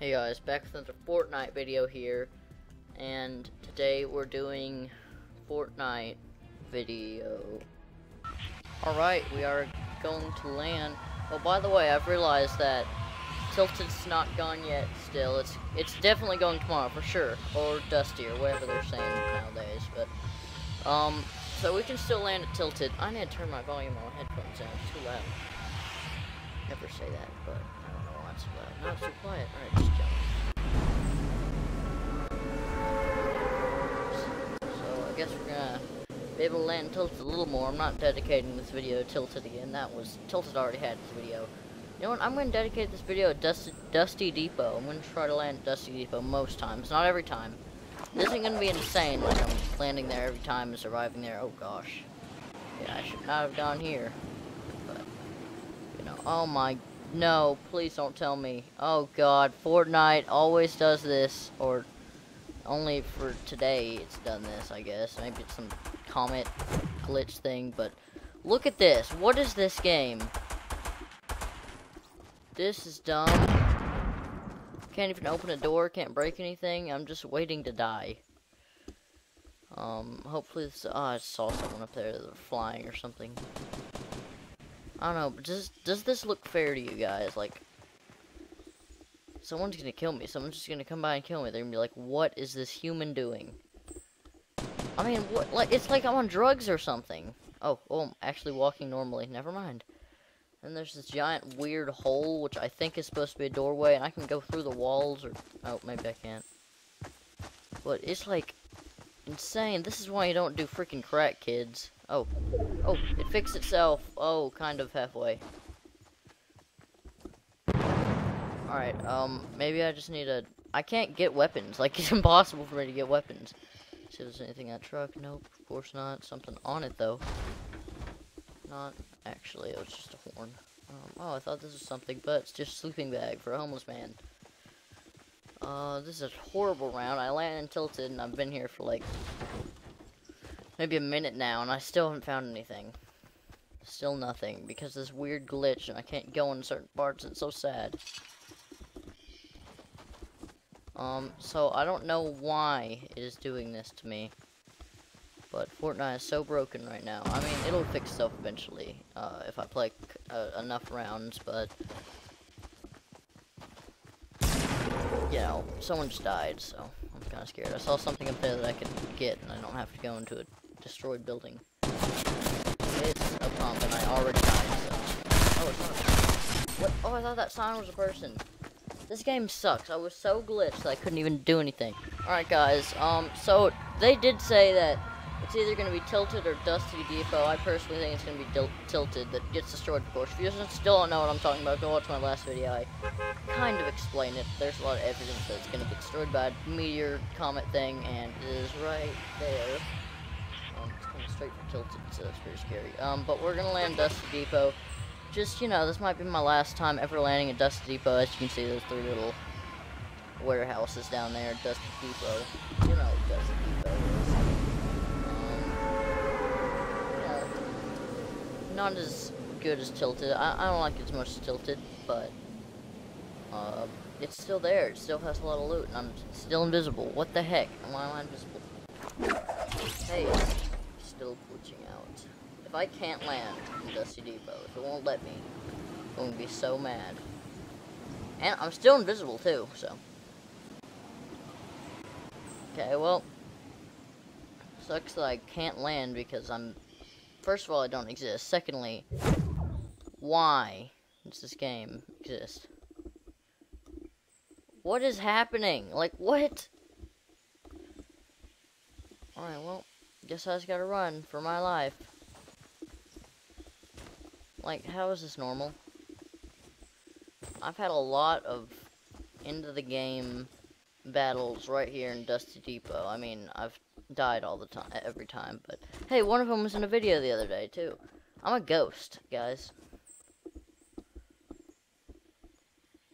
Hey guys, back with another Fortnite video here, and today we're doing Fortnite video. Alright, we are going to land. Oh, by the way, I've realized that Tilted's not gone yet still. It's it's definitely going tomorrow for sure, or Dusty, or whatever they're saying nowadays, but, um, so we can still land at Tilted. I need to turn my volume on my headphones down, it's too loud. Never say that, but So loud. Not so quiet. Alright, just jump. So I guess we're gonna be able to land Tilted a little more. I'm not dedicating this video to Tilted again. That was Tilted already had this video. You know what? I'm gonna dedicate this video to Dusty, Dusty Depot. I'm gonna try to land Dusty Depot most times, not every time. This isn't gonna be insane like I'm landing there every time and surviving there. Oh gosh. Yeah, I should not have gone here. But you know, oh my no, please don't tell me. Oh god, Fortnite always does this, or only for today it's done this, I guess. Maybe it's some comet glitch thing, but look at this. What is this game? This is dumb. Can't even open a door, can't break anything. I'm just waiting to die. Um, hopefully this, oh, I saw someone up there that were flying or something. I don't know, but does, does this look fair to you guys? Like, someone's gonna kill me. Someone's just gonna come by and kill me. They're gonna be like, what is this human doing? I mean, what, like, it's like I'm on drugs or something. Oh, oh, I'm actually walking normally. Never mind. And there's this giant weird hole, which I think is supposed to be a doorway, and I can go through the walls, or, oh, maybe I can't. But it's like, insane. This is why you don't do freaking crack, kids. Oh, oh, it fixed itself. Oh, kind of halfway. Alright, um, maybe I just need a, I can't get weapons. Like, it's impossible for me to get weapons. See if there's anything in that truck. Nope, of course not. Something on it, though. Not actually, it was just a horn. Um, oh, I thought this was something, but it's just sleeping bag for a homeless man. Uh, this is a horrible round. I landed and tilted, and I've been here for like maybe a minute now, and I still haven't found anything. Still nothing, because this weird glitch, and I can't go in certain parts. It's so sad. Um, so I don't know why it is doing this to me. But Fortnite is so broken right now. I mean, it'll fix itself eventually, uh, if I play uh, enough rounds, but... You know, someone just died, so I'm kind of scared. I saw something up there that I could get, and I don't have to go into a destroyed building. It's a pump, and I already died, so... Oh, it's not a What? Oh, I thought that sign was a person. This game sucks. I was so glitched I couldn't even do anything. Alright, guys, um, so, they did say that it's either going to be Tilted or Dusty Depot. I personally think it's going to be Tilted that gets destroyed, of course. If you still don't know what I'm talking about, go watch my last video. I kind of explain it. There's a lot of evidence that it's going to get destroyed by a meteor comet thing, and it is right there. Um, it's coming straight for Tilted, so that's pretty scary. Um, but we're going to land Dusty Depot. Just, you know, this might be my last time ever landing at Dusty Depot. As you can see, those three little warehouses down there, Dusty Depot. You know Dusty Depot is. Not as good as Tilted. I, I don't like it as much as Tilted, but uh, it's still there. It still has a lot of loot, and I'm still invisible. What the heck? Why am I invisible? Hey, still glitching out. If I can't land in Dusty Depot, if it won't let me, I'm gonna be so mad. And I'm still invisible too, so. Okay, well, sucks that I can't land because I'm first of all, I don't exist. Secondly, why does this game exist? What is happening? Like, what? Alright, well, guess I just gotta run for my life. Like, how is this normal? I've had a lot of end of the game battles right here in Dusty Depot. I mean, I've died all the time, every time. But hey, one of them was in a video the other day too. I'm a ghost, guys.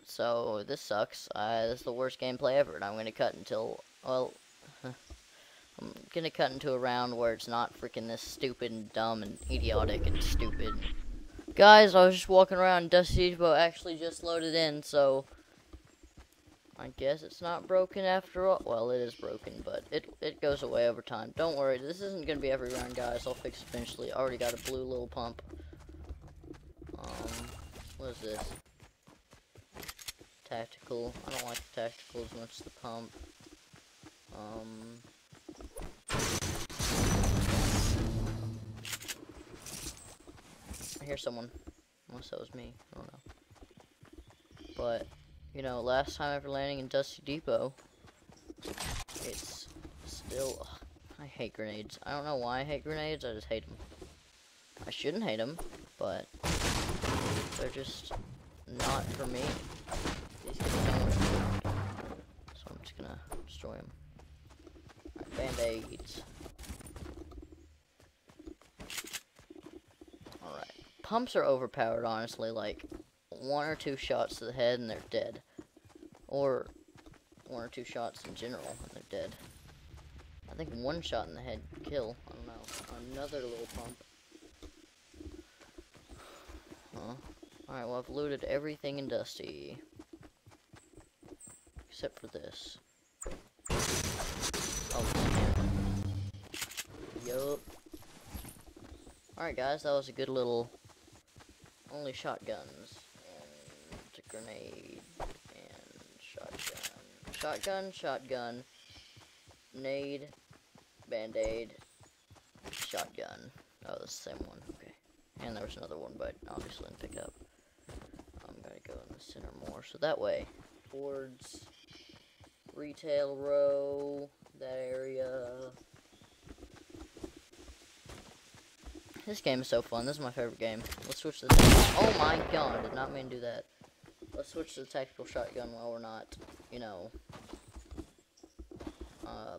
So this sucks. Uh, this is the worst gameplay ever, and I'm gonna cut until well. I'm gonna cut into a round where it's not freaking this stupid and dumb and idiotic and stupid. Guys, I was just walking around. Dusty Depot actually just loaded in, so I guess it's not broken after all. Well, it is broken, but it it goes away over time. Don't worry, this isn't gonna be every round, guys. I'll fix it eventually. I already got a blue little pump. Um, what is this? Tactical. I don't like the tactical as much as the pump. Um. I hear someone. Unless that was me. I don't know. But you know, last time after landing in Dusty Depot, it's still, ugh, I hate grenades. I don't know why I hate grenades, I just hate them. I shouldn't hate them, but they're just not for me. So I'm just gonna destroy them. Alright, band-aids. Alright. Pumps are overpowered, honestly, like, one or two shots to the head and they're dead. Or one or two shots in general and they're dead. I think one shot in the head kill. I don't know. Another little pump. Huh. Alright, well I've looted everything in Dusty. Except for this. Oh, Yup. Alright guys, that was a good little... Only shotguns grenade, and shotgun. Shotgun, shotgun, nade, band-aid, shotgun. Oh, the same one, okay. And there was another one, but obviously didn't pick up. I'm gonna go in the center more, so that way, towards retail row, that area. This game is so fun. This is my favorite game. Let's switch this. Oh my god, did not mean to do that. Let's switch to the tactical shotgun while we're not, you know, uh,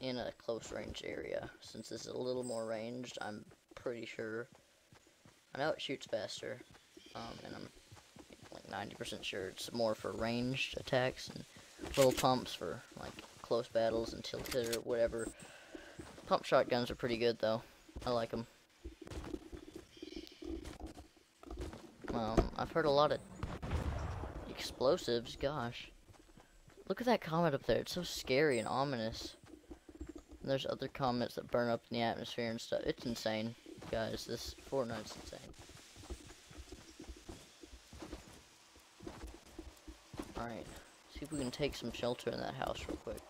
in a close range area. Since this is a little more ranged, I'm pretty sure. I know it shoots faster, um, and I'm like 90% sure it's more for ranged attacks and little pumps for like close battles and tilted or whatever. Pump shotguns are pretty good though. I like them. Um, I've heard a lot of explosives, gosh. Look at that comet up there, it's so scary and ominous. And there's other comets that burn up in the atmosphere and stuff. It's insane, guys. This Fortnite's insane. Alright, see if we can take some shelter in that house real quick.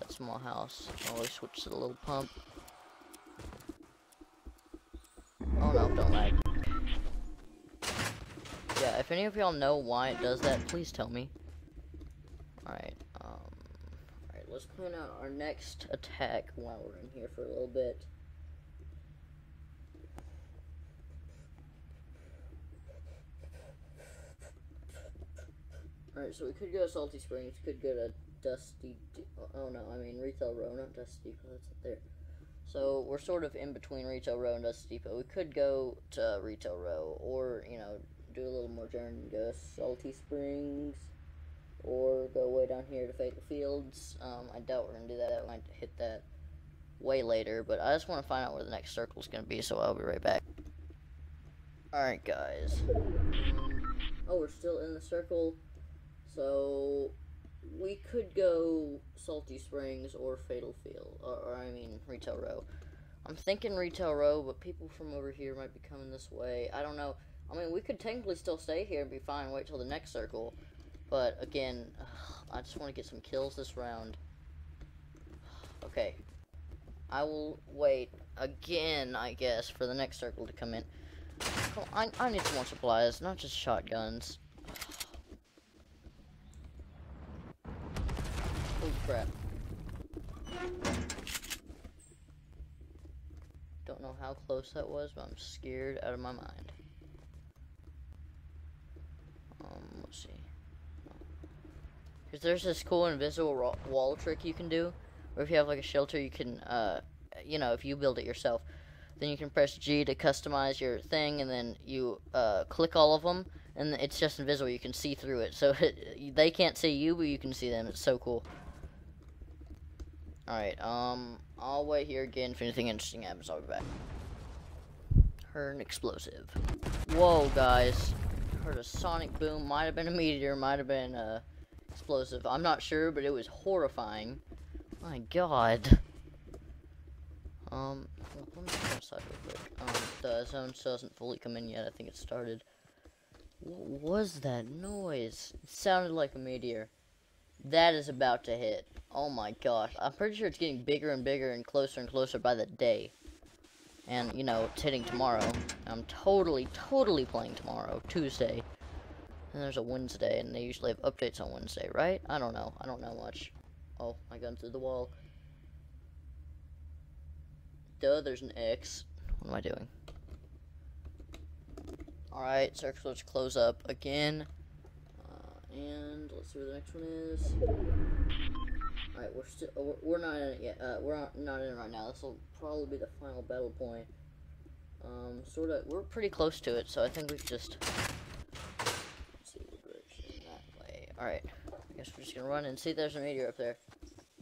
That small house. I'll switch to the little pump. If any of y'all know why it does that, please tell me. Alright, um, alright, let's plan out our next attack while we're in here for a little bit. Alright, so we could go to Salty Springs, could go to Dusty, oh no, I mean Retail Row, not Dusty Depot, that's up there. So we're sort of in between Retail Row and Dusty Depot. We could go to Retail Row, or, you know, do a little more journey go Salty Springs or go way down here to Fatal Fields. Um, I doubt we're going to do that. I might hit that way later, but I just want to find out where the next circle is going to be, so I'll be right back. Alright, guys. Oh, we're still in the circle. So, we could go Salty Springs or Fatal Field, or, or I mean, Retail Row. I'm thinking Retail Row, but people from over here might be coming this way. I don't know. I mean, we could technically still stay here and be fine, wait till the next circle. But, again, ugh, I just want to get some kills this round. Okay. I will wait again, I guess, for the next circle to come in. I, I need some more supplies, not just shotguns. Oh crap. Don't know how close that was, but I'm scared out of my mind. Um, let's see. Because there's this cool invisible wall trick you can do, where if you have like a shelter, you can, uh, you know, if you build it yourself, then you can press G to customize your thing, and then you uh, click all of them, and it's just invisible. You can see through it, so it, they can't see you, but you can see them. It's so cool. Alright, um, I'll wait here again. If anything interesting happens, I'll be back. An explosive. Whoa, guys heard a sonic boom. Might have been a meteor. Might have been, uh, explosive. I'm not sure, but it was horrifying. My god. Um, let me go outside real quick. Um, the zone hasn't fully come in yet. I think it started. What was that noise? It sounded like a meteor. That is about to hit. Oh my gosh. I'm pretty sure it's getting bigger and bigger and closer and closer by the day. And, you know, it's hitting tomorrow. I'm totally, totally playing tomorrow, Tuesday. And there's a Wednesday, and they usually have updates on Wednesday, right? I don't know. I don't know much. Oh, my gun through the wall. Duh, there's an X. What am I doing? Alright, circles close up again. Uh, and let's see where the next one is. Alright, we're still we're, we're not in it yet. Uh, we're not, in it right now. This will probably be the final battle point. Um, sort of. We're pretty close to it, so I think we just see the direction that way. Alright, I guess we're just gonna run and see. If there's a meteor up there.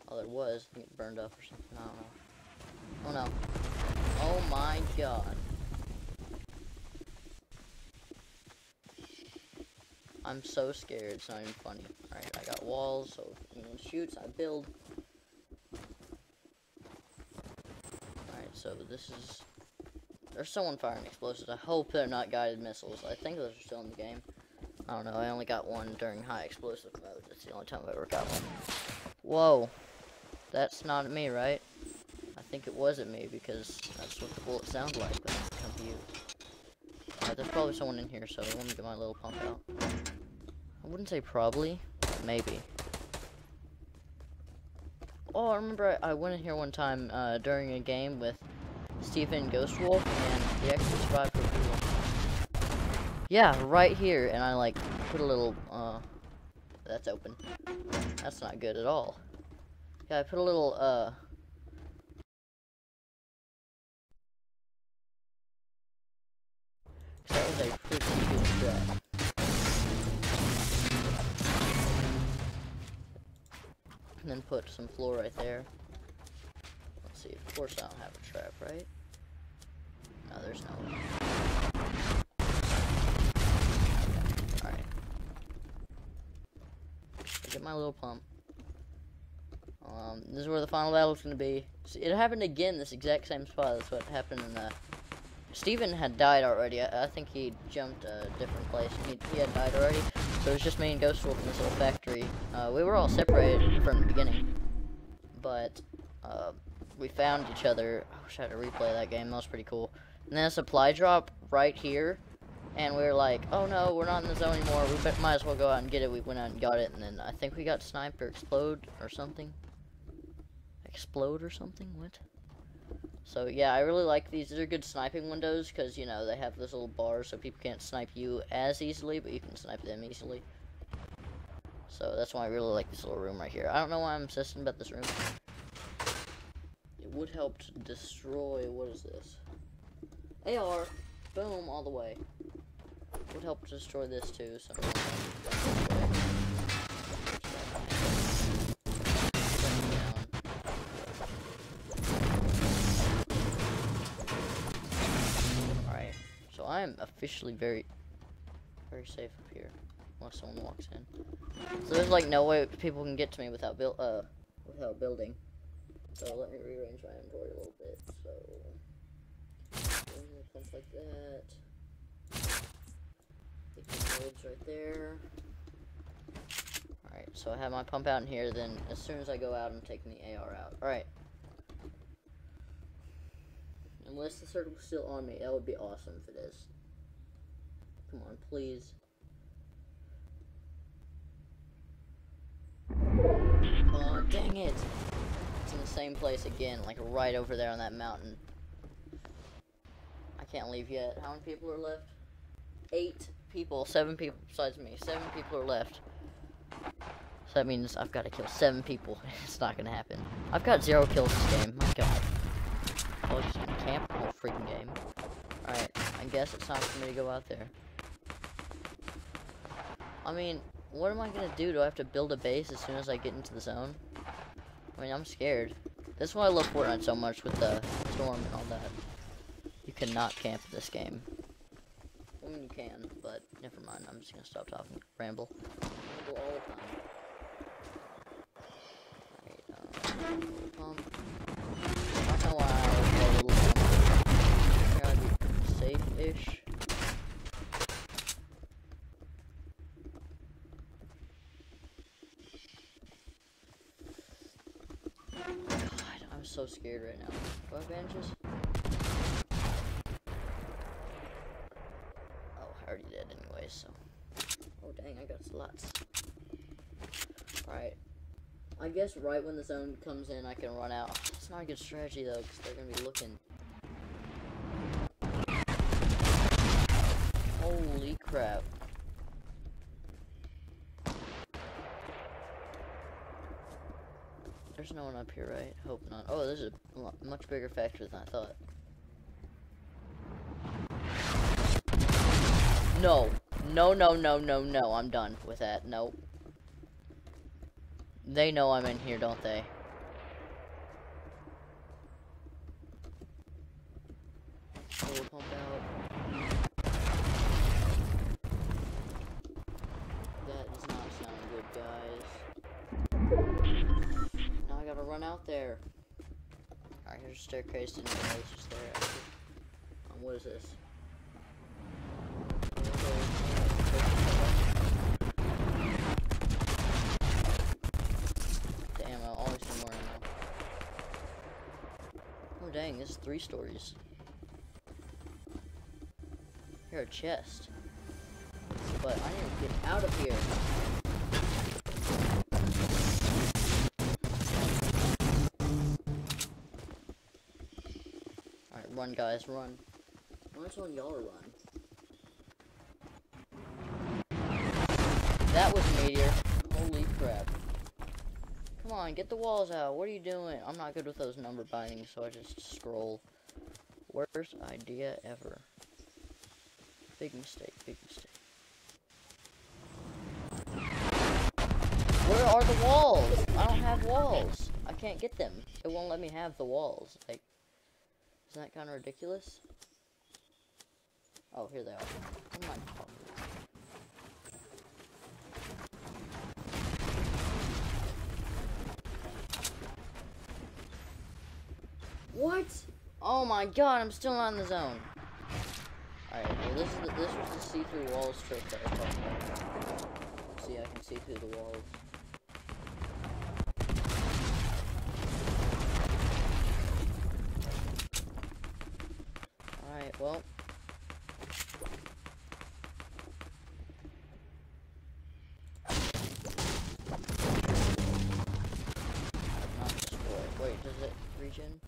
Oh, there was. It burned up or something. I don't know. Oh no. Oh my god. I'm so scared, it's not even funny. Alright, I got walls, so if anyone shoots, I build. Alright, so this is... There's someone firing explosives. I hope they're not guided missiles. I think those are still in the game. I don't know, I only got one during high explosive mode. That's the only time I ever got one. Whoa. That's not me, right? I think it was at me because that's what the bullet sounded like to you. There's probably someone in here, so let me get my little pump out. I wouldn't say probably, maybe. Oh, I remember I, I went in here one time uh, during a game with Stephen Ghost Wolf, and he actually survived for cool. Yeah, right here, and I like put a little, uh, that's open. That's not good at all. Yeah, I put a little, uh, that was a And then put some floor right there. Let's see, of course I don't have a trap, right? No, there's no. Alright. Get my little pump. Um, this is where the final battle is going to be. It happened again, this exact same spot. That's what happened in the... Steven had died already. I, I think he jumped a different place. He, he had died already. So it was just me and Ghost Wolf in this little factory. Uh, we were all separated from the beginning. But, uh, we found each other. I wish I had to replay that game. That was pretty cool. And then a supply drop right here. And we were like, oh no, we're not in the zone anymore. We might as well go out and get it. We went out and got it. And then I think we got sniped or explode or something. Explode or something? What? So yeah, I really like these. These are good sniping windows because, you know, they have this little bar so people can't snipe you as easily, but you can snipe them easily. So that's why I really like this little room right here. I don't know why I'm obsessing about this room. It would help to destroy, what is this? AR, boom, all the way. Would help to destroy this too, so. I'm officially very, very safe up here, unless someone walks in. So there's like no way people can get to me without build, uh, without building. So let me rearrange my inventory a little bit. So, stuff like that. Take the woods right there. Alright, so I have my pump out in here, then as soon as I go out, I'm taking the AR out. Alright. Unless the circle's still on me, that would be awesome if it is. Come on, please. Oh, dang it! It's in the same place again, like right over there on that mountain. I can't leave yet. How many people are left? Eight people. Seven people besides me. Seven people are left. So that means I've got to kill seven people. it's not gonna happen. I've got zero kills this game. My god. I was just gonna camp the whole freaking game. Alright, I guess it's time for me to go out there. I mean, what am I gonna do? Do I have to build a base as soon as I get into the zone? I mean, I'm scared. That's why I love Fortnite so much with the storm and all that. You cannot camp this game. I mean, you can, but never mind. I'm just gonna stop talking. Ramble. Ramble all the time. Alright, um, um so scared right now. Do I have bandages? Oh, I already did anyway, so. Oh, dang, I got slots. Alright. I guess right when the zone comes in, I can run out. It's not a good strategy, though, because they're going to be looking. Holy crap. There's no one up here, right? Hope not. Oh, this is a much bigger factory than I thought. No. No, no, no, no, no. I'm done with that. Nope. They know I'm in here, don't they? Pump out. That does not sound good, guys. Now I gotta run out there. Alright, here's a staircase. Didn't know it just there. Um, what is this? Damn, I always need more ammo. Oh dang, this is three stories. Here, a chest. But I need to get out of here. Run guys, run. Why don't y'all run? That was a meteor. Holy crap. Come on, get the walls out. What are you doing? I'm not good with those number bindings, so I just scroll. Worst idea ever. Big mistake, big mistake. Where are the walls? I don't have walls. I can't get them. It won't let me have the walls. Like, isn't that kind of ridiculous? Oh, here they are. Come on. Oh. What? Oh my god, I'm still in the zone. Alright, well this is the, this was the see-through walls trick that I talked about. See, I can see through the walls. Alright, well. Not destroy. Wait, does it regen?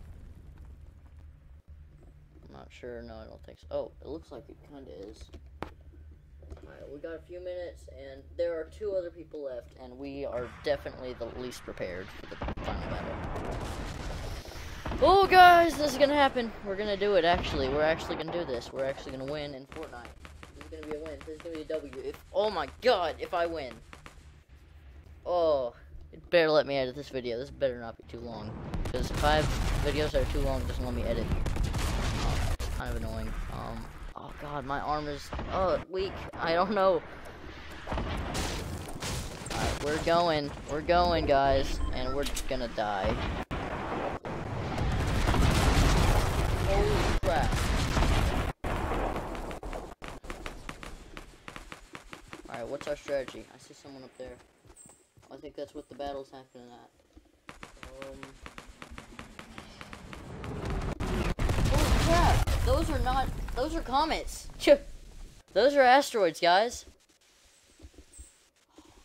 I'm not sure. No, I don't think so. Oh, it looks like it kind of is. Alright, we got a few minutes, and there are two other people left, and we are definitely the least prepared for the final battle. Oh, guys, this is gonna happen. We're gonna do it, actually. We're actually gonna do this. We're actually gonna win in Fortnite. This is gonna be a win. This is gonna be a W. If, oh my god, if I win. Oh, it better let me edit this video. This better not be too long. Because five videos that are too long, doesn't let me edit. Kind of annoying. Um, oh god, my arm is, oh, weak. I don't know. Alright, we're going. We're going, guys. And we're gonna die. Holy crap. Alright, what's our strategy? I see someone up there. I think that's what the battle's happening at. Um. Holy crap! Those are not. Those are comets. Those are asteroids, guys.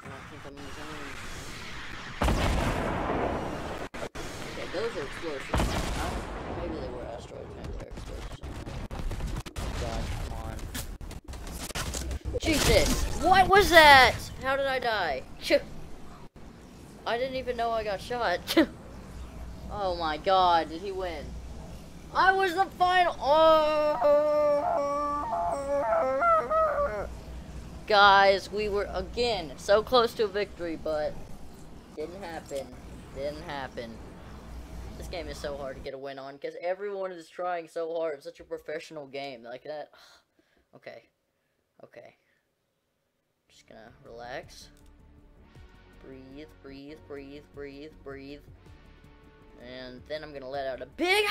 I don't think I'm in the zone. Okay, those are explosives. Maybe they were asteroids. Maybe they're explosives. Oh come on. Jesus! What was that? How did I die? I didn't even know I got shot. oh my god, did he win? I was the final. Oh. Guys, we were again so close to a victory, but didn't happen. Didn't happen. This game is so hard to get a win on because everyone is trying so hard. It's such a professional game like that. Okay. Okay. Just gonna relax. Breathe, breathe, breathe, breathe, breathe. And then I'm gonna let out a big